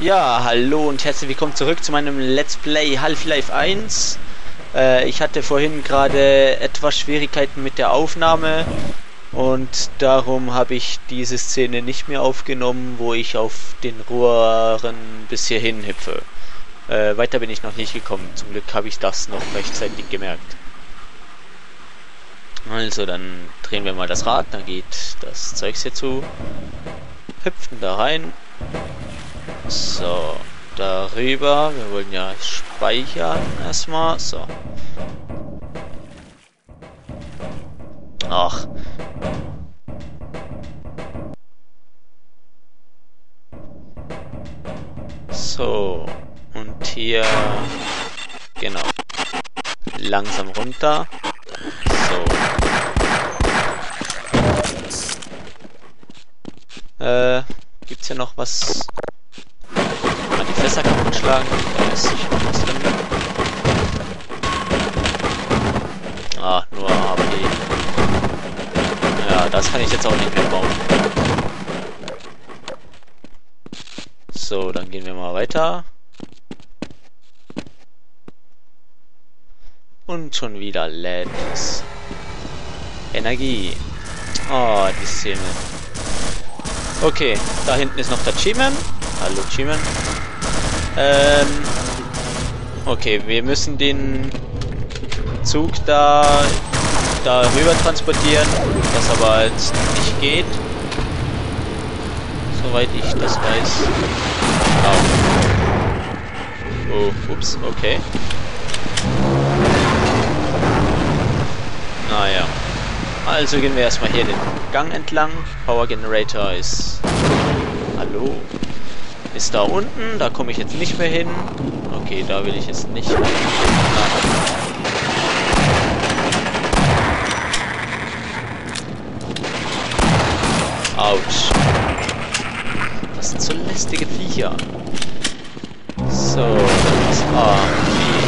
Ja, hallo und herzlich willkommen zurück zu meinem Let's Play Half-Life 1. Äh, ich hatte vorhin gerade etwas Schwierigkeiten mit der Aufnahme und darum habe ich diese Szene nicht mehr aufgenommen, wo ich auf den Rohren bis hierhin hüpfe. Äh, weiter bin ich noch nicht gekommen. Zum Glück habe ich das noch rechtzeitig gemerkt. Also, dann drehen wir mal das Rad, dann geht das Zeugs hier zu. Hüpfen da rein. So, darüber. Wir wollen ja speichern erstmal. So. Ach. So. Und hier... Genau. Langsam runter. So. Äh, gibt's hier noch was? Weiter. Und schon wieder lädt es. Energie. Oh, die Szene. Okay, da hinten ist noch der Chiman. Hallo Chiman. Ähm. Okay, wir müssen den Zug da, da rüber transportieren, was aber jetzt nicht geht. Soweit ich das weiß. Oh. Oh, ups, okay. Naja. Also gehen wir erstmal hier den Gang entlang. Power Generator ist... Hallo? Ist da unten. Da komme ich jetzt nicht mehr hin. Okay, da will ich jetzt nicht hin. Autsch. Das sind so lästige Viecher. So, das ist... Ah, wie...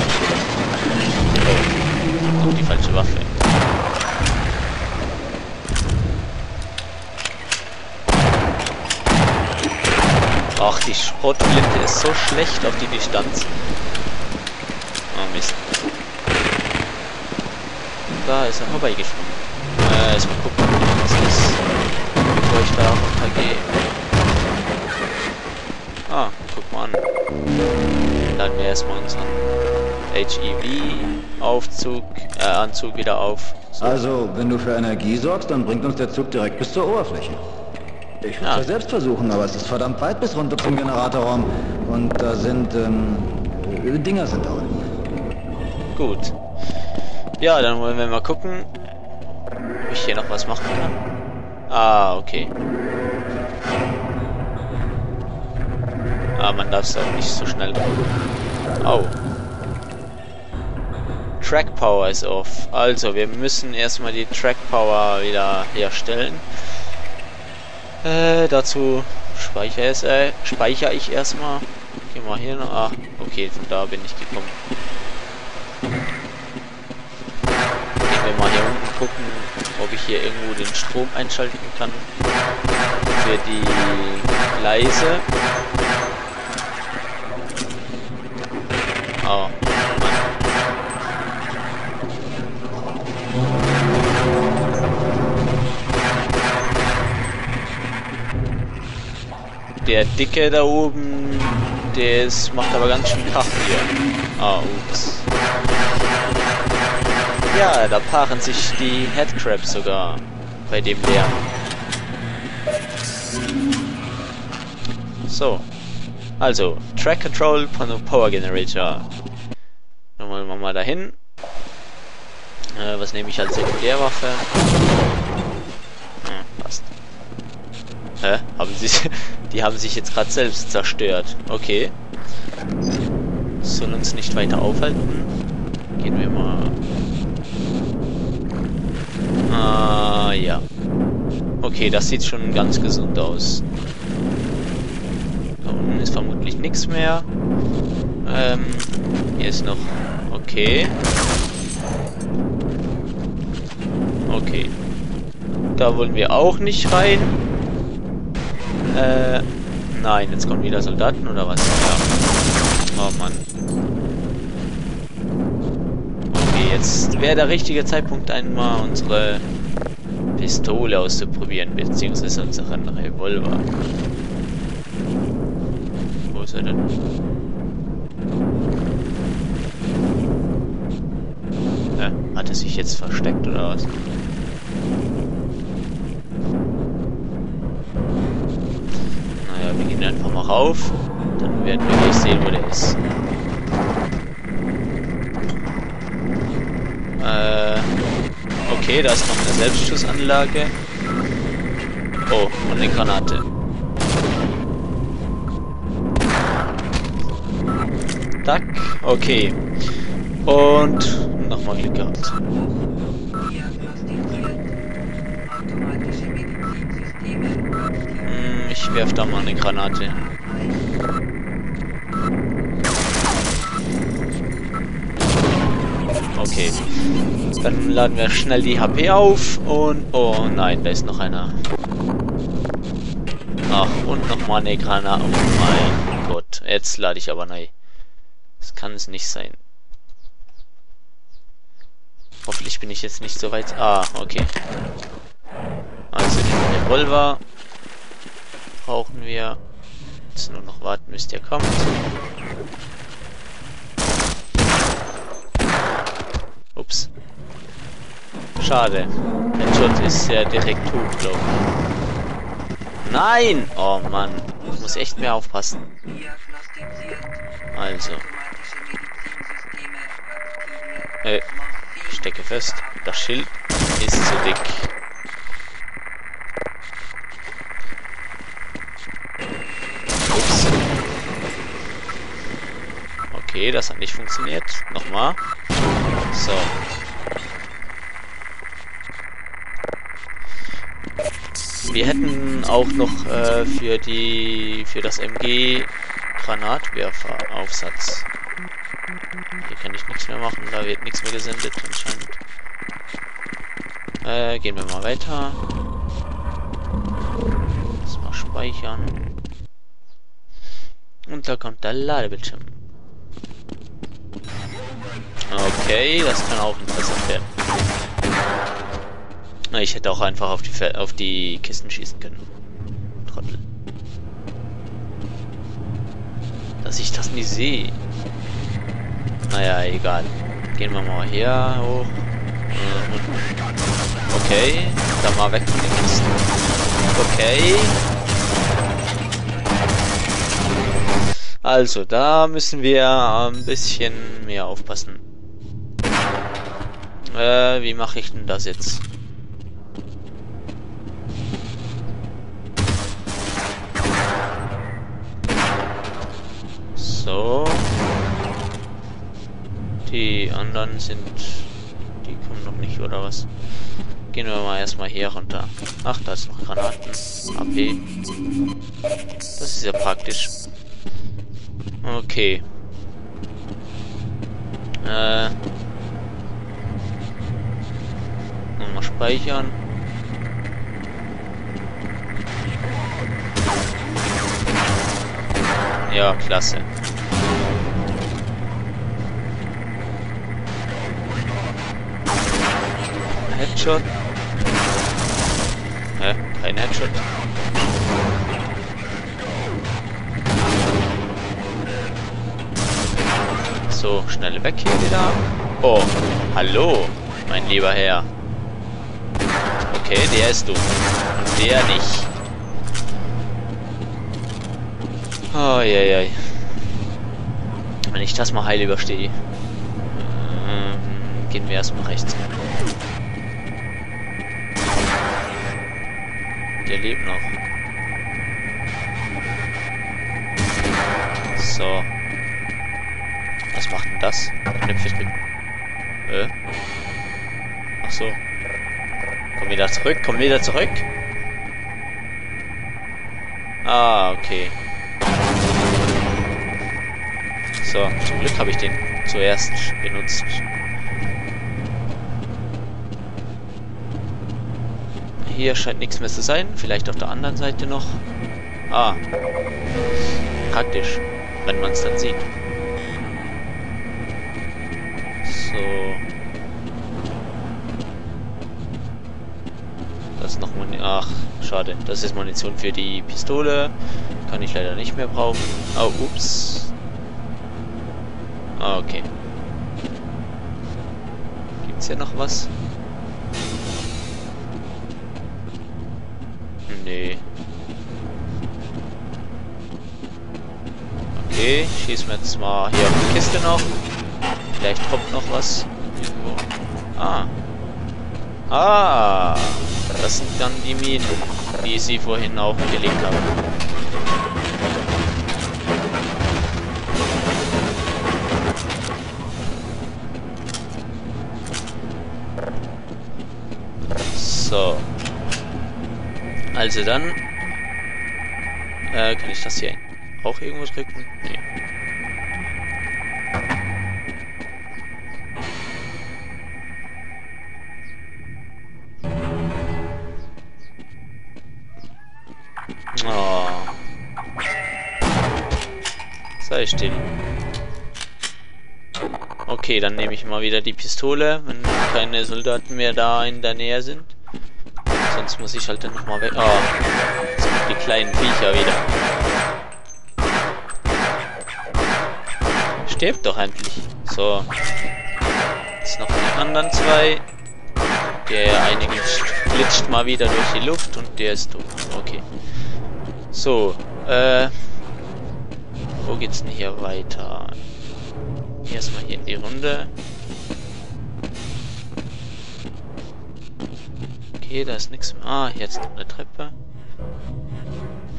Oh, die falsche Waffe. Ach, die Schrottflinte ist so schlecht auf die Distanz. Oh Mist. Da ist er vorbeigeschwommen. Äh, erstmal gucken, was ist, bevor ich da runtergehe. Laden wir erstmal unseren HEV-Aufzug, äh, Anzug wieder auf. So. Also, wenn du für Energie sorgst, dann bringt uns der Zug direkt bis zur Oberfläche. Ich würde es ja. selbst versuchen, aber es ist verdammt weit bis runter zum Generatorraum. Und da sind, ähm, Dinger sind da unten. Gut. Ja, dann wollen wir mal gucken, ob ich hier noch was machen kann. Ah, okay. Ah, man darf es auch nicht so schnell drücken. Oh. Track Power ist off. Also, wir müssen erstmal die Track Power wieder herstellen. Äh, dazu speichere, äh, speichere ich erstmal. Geh mal hier noch. Ah, okay, von da bin ich gekommen. Gehen wir mal hier unten gucken, ob ich hier irgendwo den Strom einschalten kann. Für die Gleise. Oh, Der Dicke da oben, der ist, macht aber ganz schön Krach hier. Ah, ups. Ja, da paaren sich die Headcrabs sogar bei dem Lärm. So. Also, Track Control von Power Generator. Dann wollen wir mal dahin. Äh, was nehme ich als Sekundärwaffe? Hm, passt. Hä? Haben sie... Die haben sich jetzt gerade selbst zerstört. Okay. Soll uns nicht weiter aufhalten. Gehen wir mal... Ah, ja. Okay, das sieht schon ganz gesund aus. Da unten ist vermutlich nichts mehr. Ähm, hier ist noch... Okay. Okay. Da wollen wir auch nicht rein. Äh, Nein, jetzt kommen wieder Soldaten oder was? Ja. Oh Mann. Okay, jetzt wäre der richtige Zeitpunkt einmal unsere Pistole auszuprobieren, beziehungsweise unseren Revolver. Ist er denn? Ja, hat er sich jetzt versteckt oder was? Naja, wir gehen einfach mal rauf. Dann werden wir gleich sehen, wo der ist. Äh, okay, da ist noch eine Selbstschussanlage. Oh, und eine Granate. Zack, okay. Und nochmal Glück gehabt. Hm, ich werf da mal eine Granate. Okay. Dann laden wir schnell die HP auf und... Oh nein, da ist noch einer. Ach, und nochmal eine Granate. Oh mein Gott. Jetzt lade ich aber neu. Das kann es nicht sein. Hoffentlich bin ich jetzt nicht so weit... Ah, okay. Also den Revolver brauchen wir. Jetzt nur noch warten, bis der kommt. Ups. Schade. Der Shot ist ja direkt tot, glaube ich. Nein! Oh Mann. Ich muss echt mehr aufpassen. Also. Äh, ich stecke fest. Das Schild ist zu dick. Ups. Okay, das hat nicht funktioniert. Nochmal. So. Wir hätten auch noch äh, für die für das MG Granatwerfer-Aufsatz. Hier kann ich nichts mehr machen, da wird nichts mehr gesendet anscheinend. Äh, gehen wir mal weiter. Das mal speichern. Und da kommt der Ladebildschirm. Okay, das kann auch interessant werden. Ich hätte auch einfach auf die, auf die Kisten schießen können. Trottel. Dass ich das nie sehe. Naja, egal. Gehen wir mal hier hoch. Okay, dann mal weg von den Kisten. Okay. Also, da müssen wir ein bisschen mehr aufpassen. Äh, wie mache ich denn das jetzt? So. Die anderen sind... Die kommen noch nicht, oder was? Gehen wir mal erstmal hier runter. Ach, da ist noch Granaten. AP. Das ist ja praktisch. Okay. Äh... Nochmal speichern. Ja, klasse. Headshot. Hä? Kein Headshot. So, schnell weg hier wieder. Oh, hallo, mein lieber Herr. Okay, der ist du. Und der nicht. Oh, je, je. Wenn ich das mal heil überstehe. Ähm, gehen wir erstmal rechts. Der lebt noch. So. Was macht denn das? Ich mit. Äh? Ach so. Komm wieder zurück, komm wieder zurück. Ah, okay. So, zum Glück habe ich den zuerst benutzt. Hier scheint nichts mehr zu sein. Vielleicht auf der anderen Seite noch. Ah. Praktisch, wenn man es dann sieht. So. Das ist noch Munition. Ach, schade. Das ist Munition für die Pistole. Kann ich leider nicht mehr brauchen. Oh, ups. Ah, okay. Gibt's hier noch was? Okay, schießen wir jetzt mal hier auf die Kiste noch. Vielleicht kommt noch was. Ah. Ah. Das sind dann die Minen, die sie vorhin auch gelegt haben. So. Also dann... Äh, kann ich das hier auch irgendwo drücken? Nee. Oh. Sei still. Okay, dann nehme ich mal wieder die Pistole, wenn keine Soldaten mehr da in der Nähe sind. Sonst muss ich halt dann nochmal weg. Oh, die kleinen Viecher wieder. Stirbt doch endlich. So. Jetzt noch die anderen zwei. Der eine glitscht mal wieder durch die Luft und der ist tot. Okay. So, äh... Wo geht's denn hier weiter? Erstmal hier in die Runde. Okay, da ist nichts mehr. Ah, jetzt noch eine Treppe.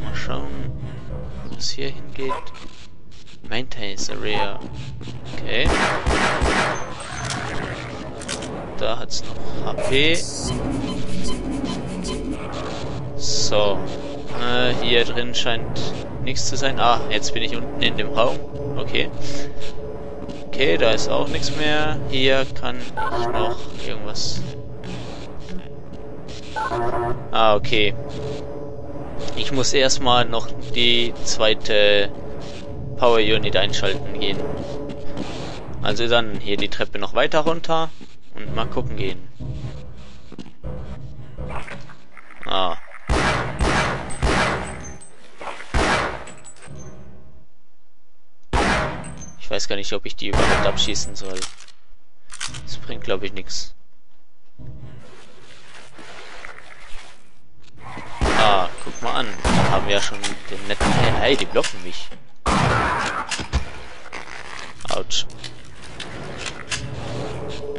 Mal schauen, wo es hier hingeht. Maintenance Area. Okay. Da hat es noch HP. So. Äh, hier drin scheint nichts zu sein. Ah, jetzt bin ich unten in dem Raum. Okay. Okay, da ist auch nichts mehr. Hier kann ich noch irgendwas... Ah, okay. Ich muss erstmal noch die zweite Power Unit einschalten gehen. Also dann hier die Treppe noch weiter runter und mal gucken gehen. Ah. Ich weiß gar nicht, ob ich die überhaupt abschießen soll. Das bringt, glaube ich, nichts. Ah, guck mal an. Da haben wir ja schon den netten... Hey, die blocken mich. Autsch.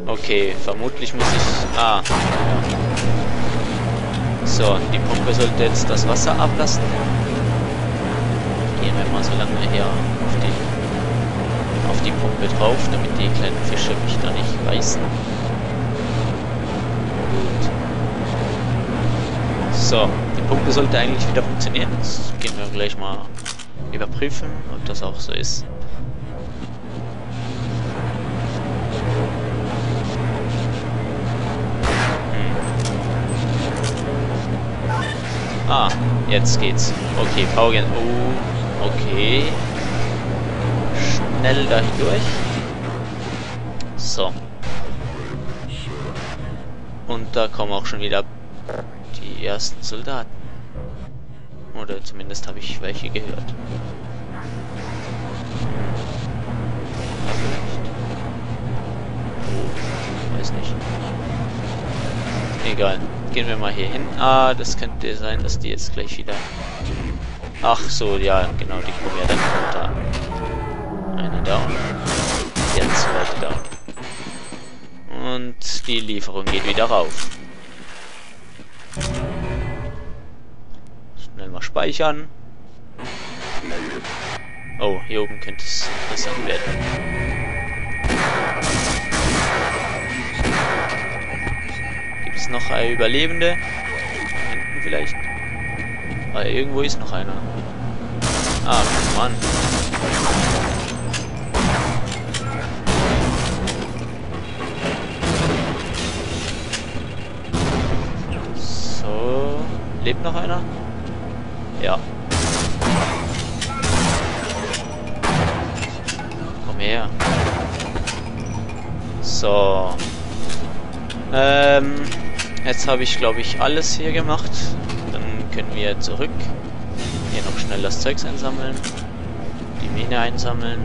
Okay, vermutlich muss ich... Ah. So, die Pumpe sollte jetzt das Wasser ablassen. Gehen wir mal so lange her auf die, auf die Pumpe drauf, damit die kleinen Fische mich da nicht reißen. Gut. So, die Pumpe sollte eigentlich wieder funktionieren. Jetzt gehen wir gleich mal überprüfen, ob das auch so ist. Ah, jetzt geht's. Okay, Paugen. Oh, okay. Schnell da durch. So. Und da kommen auch schon wieder die ersten Soldaten. Oder zumindest habe ich welche gehört. Oh, weiß nicht. Egal. Gehen wir mal hier hin. Ah, das könnte sein, dass die jetzt gleich wieder... Ach so, ja, genau, die kommen ja dann runter. Eine down. Jetzt zweite down. Und die Lieferung geht wieder rauf. Schnell mal speichern. Oh, hier oben könnte es interessant werden. noch ein Überlebender. Hinten vielleicht. Ah, irgendwo ist noch einer. Ah, Mann. So. Lebt noch einer? Ja. Komm her. So. Ähm jetzt habe ich, glaube ich, alles hier gemacht. Dann können wir zurück. Hier noch schnell das Zeugs einsammeln. Die Mine einsammeln.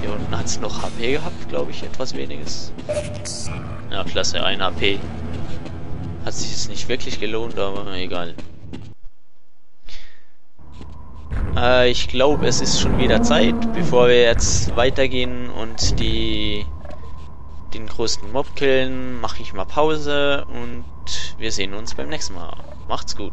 Hier unten hat es noch HP gehabt, glaube ich, etwas weniges. Ja, klasse, 1 HP. Hat sich jetzt nicht wirklich gelohnt, aber egal. Äh, ich glaube, es ist schon wieder Zeit, bevor wir jetzt weitergehen und die den größten Mob killen, mache ich mal Pause und wir sehen uns beim nächsten Mal. Macht's gut.